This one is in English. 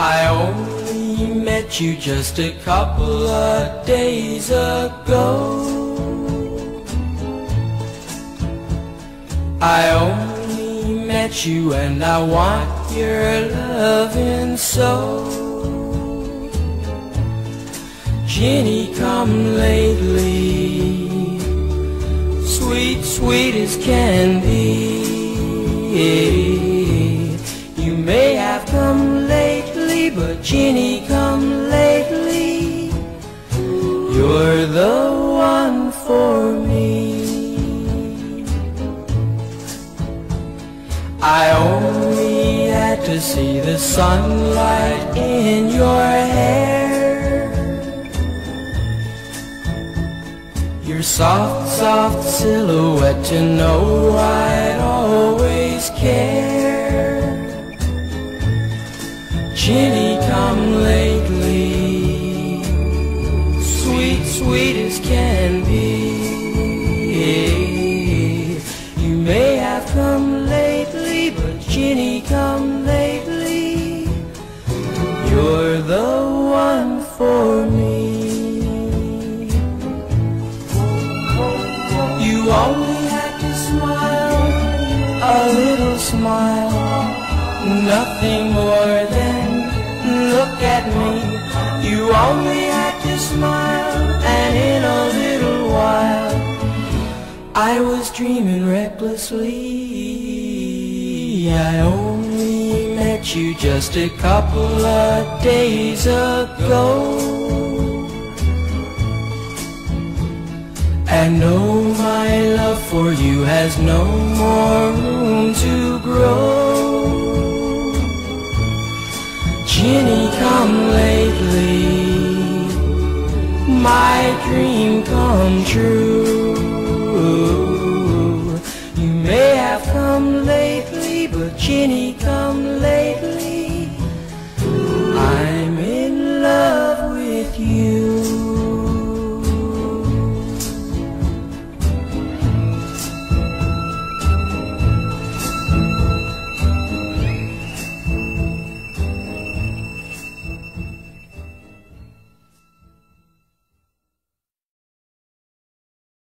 I only met you just a couple of days ago. I only met you and I want your loving so. Ginny, come lately, sweet, sweet as can Ginny, come lately. You're the one for me. I only had to see the sunlight in your hair. Your soft, soft silhouette to know I'd Ginny, come lately, sweet, sweet as can be. You may have come lately, but Ginny, come lately. You're the one for me. You only had to smile, a little smile, nothing more Only had to smile, and in a little while, I was dreaming recklessly. I only met you just a couple of days ago. And know my love for you has no more room to grow. Ginny, come lately, my dream come true. You may have come lately, but Ginny, come